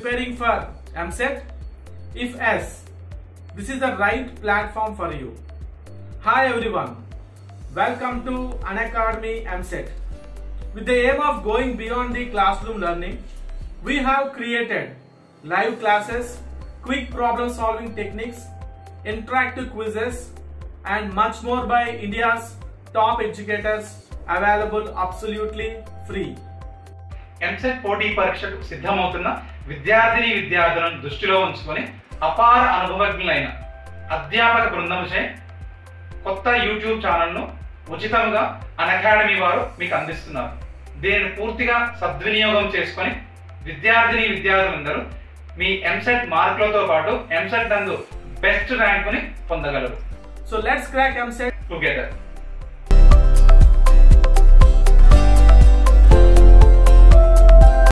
studying for EAMCET? If yes, this is the right platform for you. Hi everyone, welcome to Unacademy EAMCET. With the aim of going beyond the classroom learning, we have created live classes, quick problem solving techniques, interactive quizzes, and much more by India's top educators available absolutely free. EAMCET పోటీ పరీక్షకు సిద్ధమవుతున్న విద్యార్థిని విద్యార్థులను దృష్టిలో ఉంచుకొని అపార అనుభవజ్ఞులైన అధ్యాపక బృందంచే కొత్త యూట్యూబ్ ఛానల్ను ఉచితంగా అకాడమీ వారు మీకు అందిస్తున్నారు. దీనిని పూర్తిగా సద్వినియోగం చేసుకొని విద్యార్థిని విద్యార్థులందరూ మీ ఎంసెట్ మార్కులతో పాటు ఎంసెట్ నందు బెస్ట్ ర్యాంకుని పొందగలరు. So let's crack MSET together